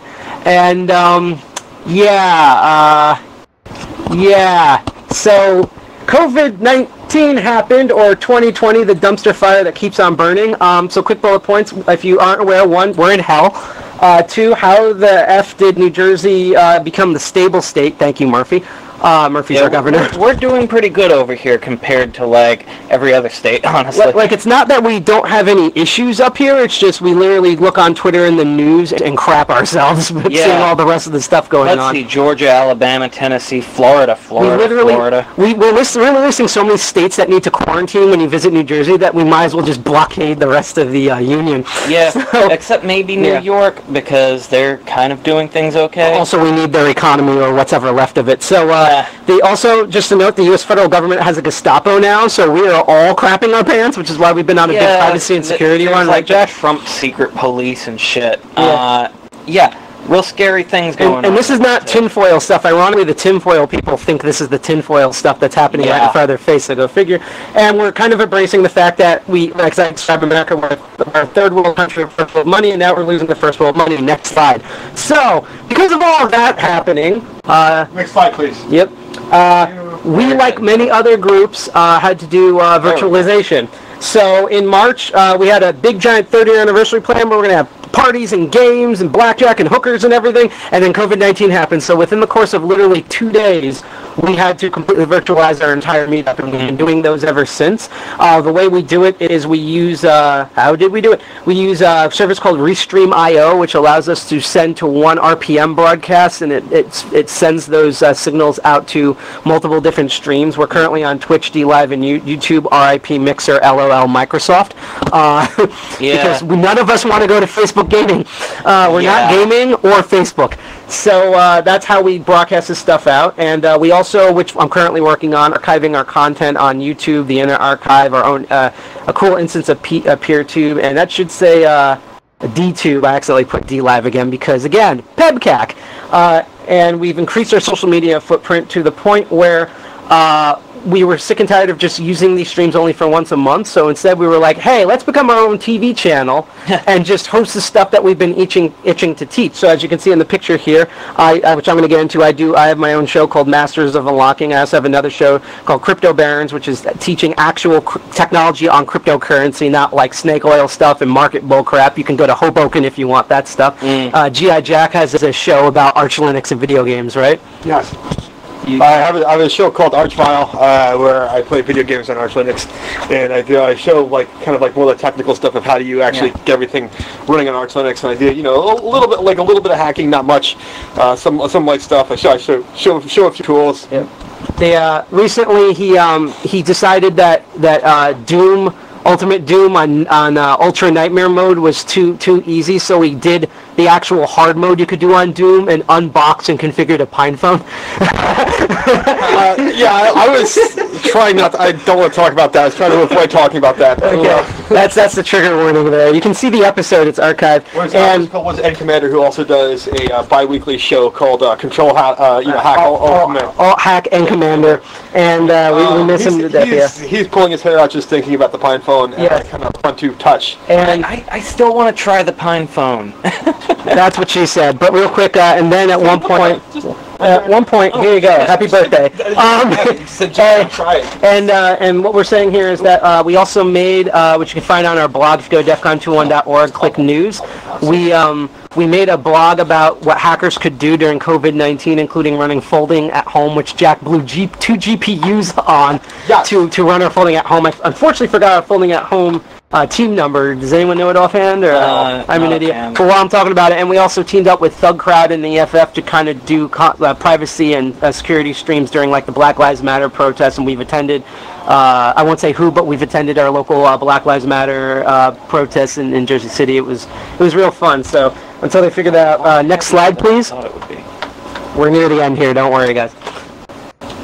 and um, yeah, uh, yeah. So COVID-19 happened, or 2020, the dumpster fire that keeps on burning. Um, so quick bullet points. If you aren't aware, one, we're in hell. Uh, two, how the F did New Jersey uh, become the stable state? Thank you, Murphy. Uh, Murphy's our governor. We're, we're doing pretty good over here compared to like every other state, honestly. Like, like, it's not that we don't have any issues up here. It's just we literally look on Twitter and the news and crap ourselves with Yeah. seeing all the rest of the stuff going Let's on. see, Georgia, Alabama, Tennessee, Florida, We Florida, literally, Florida. we, we're, list, we're listing so many states that need to quarantine when you visit New Jersey that we might as well just blockade the rest of the uh, union. Yeah, So- except maybe New Yeah. York because they're kind of doing things okay. Also, we need their economy or whatever left of it. So, uh, Yeah. they also, just to note, the U.S. federal government has a Gestapo now, so we are all crapping our pants, which is why we've been on a big privacy and security run, like Jack? Trump secret police and shit. Uh, yeah, real scary things going And, on. and this is not tinfoil stuff. Ironically, the tinfoil people think this is the tinfoil stuff that's happening right in front of their face. So go figure. And we're kind of embracing the fact that we, like I described America, we're, we're a third world country with first world money, and now we're losing the first world money. Next slide. So, because of all of that happening, uh, Next slide, please. Yep. Uh, we, like many other groups, uh, had to do uh, virtualization. So in March, uh, we had a big giant 30 year anniversary plan where we're going to have parties and games and blackjack and hookers and everything. And then COVID-19 happened. So within the course of literally two days, we had to completely virtualize our entire meetup, and we've been doing those ever since. Uh, the way we do it is we use, uh, how did we do it? We use a service called Restream.io, which allows us to send to one RTMP broadcast, and it, it, it sends those uh, signals out to multiple different streams. We're currently on Twitch, DLive, and U- YouTube, RIP, Mixer, LOL, Microsoft. Uh, Yeah. Because none of us want to go to Facebook gaming. Uh, we're not gaming or Facebook. So uh, that's how we broadcast this stuff out. And uh, we also, which I'm currently working on, archiving our content on YouTube, the Internet Archive, our own, uh, a cool instance of P- uh, PeerTube, and that should say uh, DTube. I accidentally put DLive again because, again, PEBKAC. Uh, and we've increased our social media footprint to the point where uh, we were sick and tired of just using these streams only for once a month. So instead, we were like, "Hey, let's become our own TV channel and just host the stuff that we've been itching itching to teach." So as you can see in the picture here, I, I which I'm going to get into, I do I have my own show called Masters of Unlocking. I also have another show called Crypto Barons, which is teaching actual cr- technology on cryptocurrency, not like snake oil stuff and market bull crap. You can go to Hoboken if you want that stuff. Uh, GI Jack has a show about Arch Linux and video games, right? Yes. I have, a, I have a show called Archvile uh, where I play video games on Arch Linux, and I do I show like kind of like more of the technical stuff of how do you actually Yeah. get everything running on Arch Linux, and I do you know a little bit like a little bit of hacking, not much, uh, some some light stuff. I show I show show, show a few tools. They uh, recently he um, he decided that that uh, Doom Ultimate Doom on on uh, Ultra Nightmare mode was too too easy, so he did the actual hard mode you could do on Doom and unbox and configure the PinePhone. Uh, yeah, I, I was trying not. To, I don't want to talk about that. I was trying to avoid talking about that. Okay, that's that's the trigger warning there. You can see the episode; it's archived. Whereas and and was Ed Commander, who also does a uh, bi-weekly show called uh, Control Ha- uh, you know, Hack All, all, all, Command. all hack and commander, and uh, we, we Um, miss him he's, to death. Yeah. he's, he's pulling his hair out just thinking about the PinePhone and Yeah. that kind of fun to touch. And I, I still want to try the PinePhone. that's what she said. But real quick, uh, and then at one point, at one point, here you go. Happy birthday. Um, and- And uh, and what we're saying here is that uh, we also made, uh, which you can find on our blog, if you go to defcon201.org, click news. We um, we made a blog about what hackers could do during COVID-19, including running folding at home, which Jack blew G- two GPUs on Yes. to to run our folding at home. I unfortunately forgot our folding at home. Uh, team number. Does anyone know it offhand? Or Uh, I'm an idiot. offhand. But while I'm talking about it, and we also teamed up with Thug Crowd and the EFF to kind of do co- uh, privacy and uh, security streams during like the Black Lives Matter protests, and we've attended. Uh, I won't say who, but we've attended our local uh, Black Lives Matter uh, protests in, in Jersey City. It was it was real fun. So until they figure that out, uh, next slide, please. thought it would be. We're near the end here. Don't worry, guys.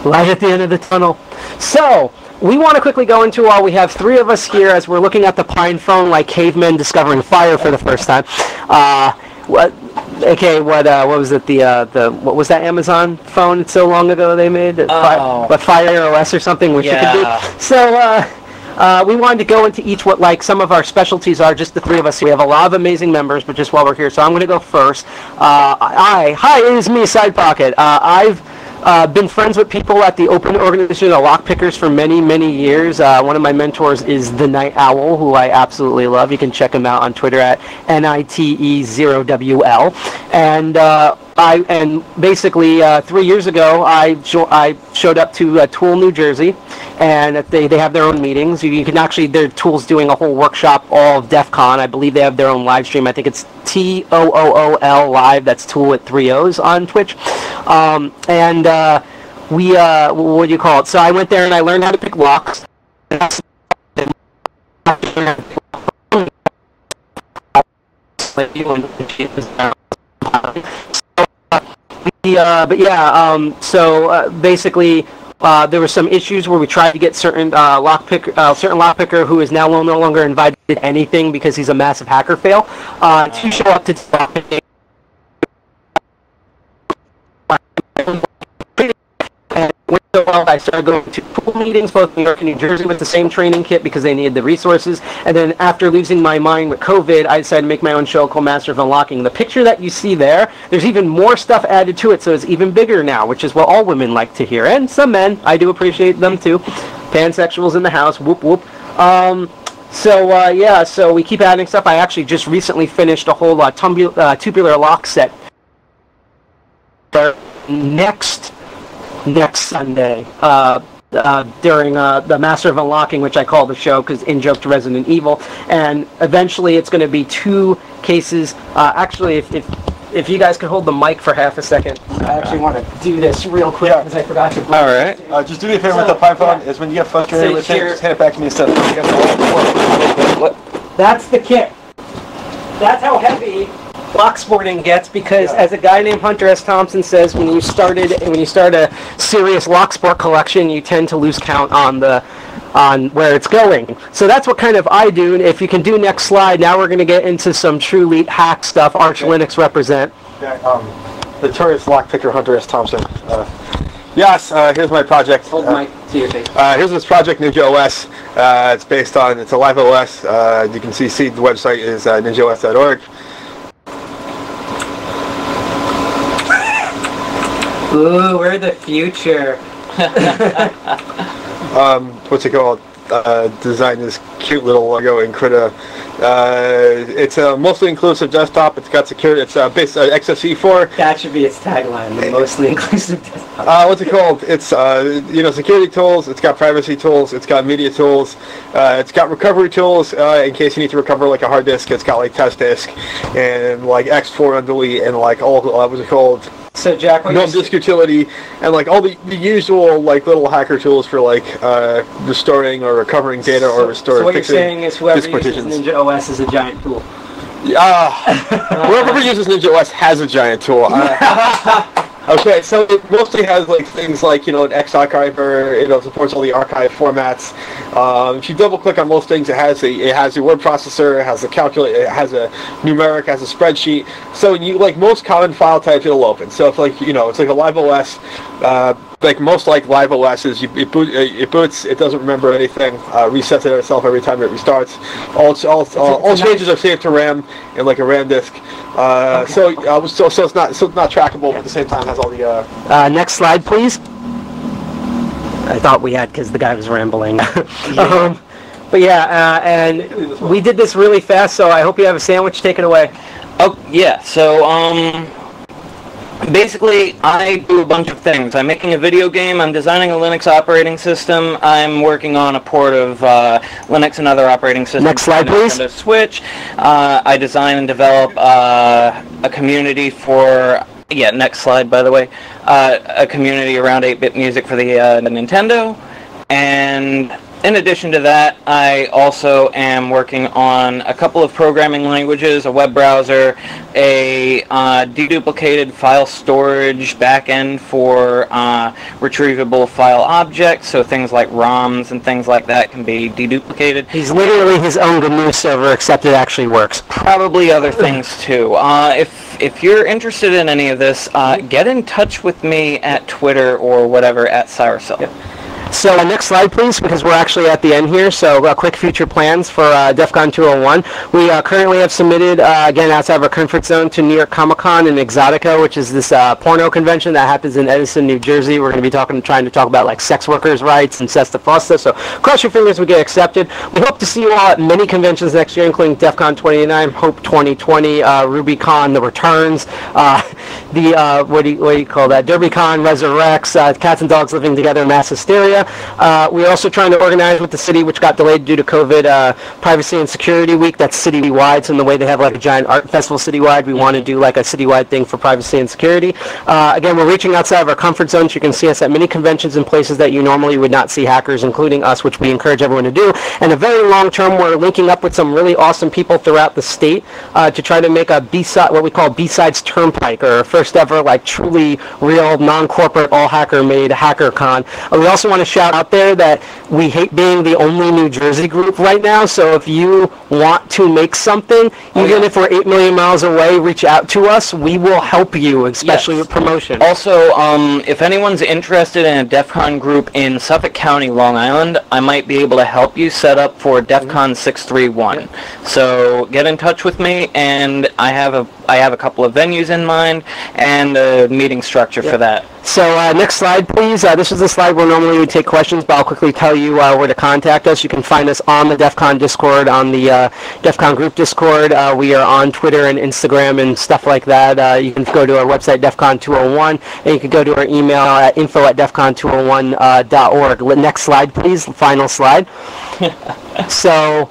Light at the end of the tunnel. So, we want to quickly go into all. We have three of us here as we're looking at the PinePhone like cavemen discovering fire for the first time. Uh, what? Okay, what? Uh, what was it? The uh, the what was that Amazon phone so long ago they made? Oh. what Fire OS or something? Which Yeah. you could do. So. Uh, uh, we wanted to go into each what like some of our specialties are. Just the three of us. We have a lot of amazing members, but just while we're here, so I'm going to go first. Uh, I hi, it is me, Side Pocket. Uh, I've uh, been friends with people at the Open Organization of Lockpickers for many, many years. Uh, one of my mentors is the Night Owl, who I absolutely love. You can check him out on Twitter at nite0wl. And uh, I and basically uh, three years ago, I I showed up to uh, TOOOL, New Jersey, and they, they have their own meetings. You, you can actually their TOOOL's doing a whole workshop all of DEF CON. I believe they have their own live stream. I think it's T O O O L live. That's TOOOL with three O's on Twitch, um, and uh, we uh, what do you call it? So I went there and I learned how to pick locks. Yeah, but yeah, um, so uh, basically, uh, there were some issues where we tried to get certain uh, uh, certain lockpicker who is now no no longer invited to anything because he's a massive hacker fail, uh, to show up to lockpicking. And went so I started going to TOOOL meetings, both New York and New Jersey, with the same training kit because they needed the resources. And then after losing my mind with COVID, I decided to make my own show called Master of Unlocking. The picture that you see there, there's even more stuff added to it, so it's even bigger now, which is what all women like to hear, and some men. I do appreciate them too. Pansexuals in the house, whoop whoop. Um, so uh, yeah, so we keep adding stuff. I actually just recently finished a whole uh, tumbu- uh, tubular lock set. Next next Sunday uh, uh, during uh, the Master of Unlocking, which I call the show because in joke to Resident Evil, and eventually it's going to be two cases. Uh, actually, if, if if you guys could hold the mic for half a second, I actually want to do this real quick Yeah. because I forgot to. All right. Uh, just do me a favor with the PinePhone yeah. is when you get frustrated So with it, just hand it back to me instead of That's the kit. That's how heavy block sporting gets because as a guy named Hunter S. Thompson says, when you started when you start a serious lock sport collection, you tend to lose count on the on where it's going. So that's what kind of I do. And if you can do next slide, now we're going to get into some true elite hack stuff. Arch Okay. Linux represent. Yeah, um, notorious lockpicker Hunter S. Thompson. Uh, yes, uh, here's my project. Hold Uh, the mic to your face. Uh, here's this project, Ninja OS. Uh, it's based on, it's a live OS. Uh, you can see, see the website is uh, ninjaos.org. Ooh, we're the future. Um, what's it called? Uh, designed this cute little logo in Krita. Uh, it's a mostly inclusive desktop. It's got security. It's uh, based uh, XFCE4. That should be its tagline. The mostly inclusive desktop. Uh, what's it called? It's uh, you know security tools. It's got privacy tools. It's got media tools. Uh, it's got recovery tools uh, in case you need to recover like a hard disk. It's got like TestDisk and like X4 on delete and like all uh, what's it called? So Jack, what No disk utility and like all the, the usual like little hacker tools for like uh, restoring or recovering data or restoring So what you're saying is whoever uses. Ninja OS is a giant tool. Uh, whoever uses Ninja OS has a giant tool. okay, so it mostly has like things like you know an Xarchiver. You know supports all the archive formats. Um, if you double click on most things, it has a it has a word processor, it has a calculator, it has a Gnumeric, has a spreadsheet. So you like most common file types, it'll open. So if like you know it's like a live OS. Uh, like most like live OS is, you, it, boot, it boots, it doesn't remember anything, uh, resets it itself every time it restarts. All all, all, all changes are saved to RAM in like a RAM disk. Uh, so, uh, so so it's not so it's not trackable, but at the same time has all the. Uh, Uh, next slide, please. I thought we had because the guy was rambling. um, but yeah, uh, and we did this really fast, so I hope you have a sandwich. taken away. Oh yeah. So um, basically, I do a bunch of things. I'm making a video game. I'm designing a Linux operating system. I'm working on a port of uh, Linux and other operating systems. Next slide, please. Nintendo Switch. Uh, I design and develop uh, a community for. Yeah, next slide, by the way. Uh, a community around 8-bit music for the, uh, the Nintendo. And in addition to that, I also am working on a couple of programming languages, a web browser, a uh, deduplicated file storage backend for uh, retrievable file objects, so things like ROMs and things like that can be deduplicated. He's literally his own GNU server, except it actually works. Probably other things too. Uh, if if you're interested in any of this, uh, get in touch with me at Twitter or whatever at Cyrusel. So uh, next slide, please, because we're actually at the end here. So uh, quick future plans for uh, DEF CON 201. We uh, currently have submitted, uh, again, outside of our comfort zone, to New York Comic Con and Exxxotica, which is this uh, porno convention that happens in Edison, New Jersey. We're going to be talking, trying to talk about like sex workers' rights and Sesta Fosta. So cross your fingers we get accepted. We hope to see you all at many conventions next year, including DEF CON 29, Hope 2020, uh, RubyCon, The Returns, the, what, do you, what do you call that, DerbyCon, Resurrects, Cats and Dogs Living Together, Mass Hysteria. Uh, we're also trying to organize with the city, which got delayed due to COVID, uh, Privacy and Security Week. That's citywide. So in the way they have like a giant art festival citywide, we want to do like a citywide thing for privacy and security. Uh, again, we're reaching outside of our comfort zones. You can see us at many conventions and places that you normally would not see hackers, including us, which we encourage everyone to do. And a very long term, we're linking up with some really awesome people throughout the state uh, to try to make a B-side, what we call B-sides Turnpike, or first ever like truly real non-corporate all hacker made HackerCon. Uh, we also want to shout out there that we hate being the only New Jersey group right now. So if you want to make something, even yeah. if we're eight million miles away, reach out to us. We will help you, especially Yes. with promotion. Also, um, if anyone's interested in a DEF CON group in Suffolk County, Long Island, I might be able to help you set up for DEF CON 631. So get in touch with me, and I have a I have a couple of venues in mind and a meeting structure for that. So uh, next slide, please. Uh, this is the slide where normally we take questions, but I'll quickly tell you uh, where to contact us. You can find us on the DEF CON Discord, on the uh, DEF CON group Discord. Uh, we are on Twitter and Instagram and stuff like that. Uh, you can go to our website, DEFCON 201, and you can go to our email at info at defcon201.org. Next slide, please. Final slide. so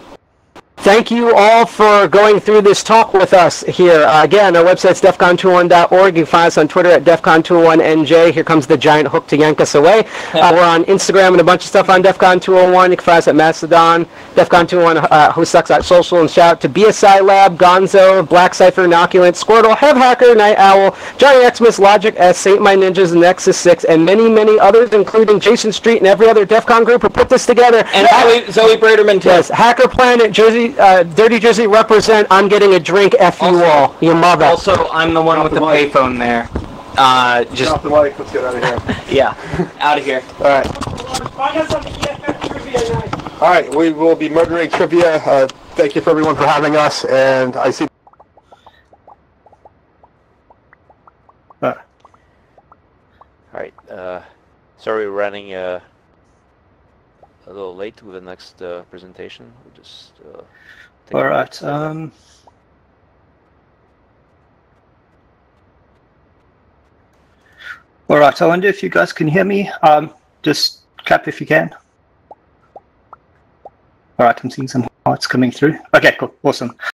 Thank you all for going through this talk with us here. Uh, again, our website's defcon201.org. You can find us on Twitter at defcon201nj. Here comes the giant hook to yank us away. Uh, we're on Instagram and a bunch of stuff on defcon201. You can find us at Mastodon, defcon201, uh, who sucks at social, and shout out to BSI Lab, Gonzo, Black Cipher, Inoculant, Squirtle, Hev Hacker, Night Owl, Johnny Xmas, Logic S, Saint My Ninjas, Nexus 6, and many, many others, including Jason Street and every other DEFCON group who put this together. And Zoe, Zoe Braiterman, too. Yes, Hacker Planet, Jersey, uh, Dirty Jersey represent. I'm getting a drink. F you Also- all, your mother. Also, I'm the one with the the mic. payphone there. Uh, just, Off the mic. Let's get out of here. yeah, out of here. All right. Find us on the EFF trivia night. All right. We will be murdering trivia. Uh, thank you for everyone for having us. And I see. All right. Uh, sorry, we're running uh, a little late with the next uh, presentation. We'll just. Uh, take a All right. Um, all right. I wonder if you guys can hear me. Um, just clap if you can. All right. I'm seeing some hearts coming through. Okay. Cool. Awesome.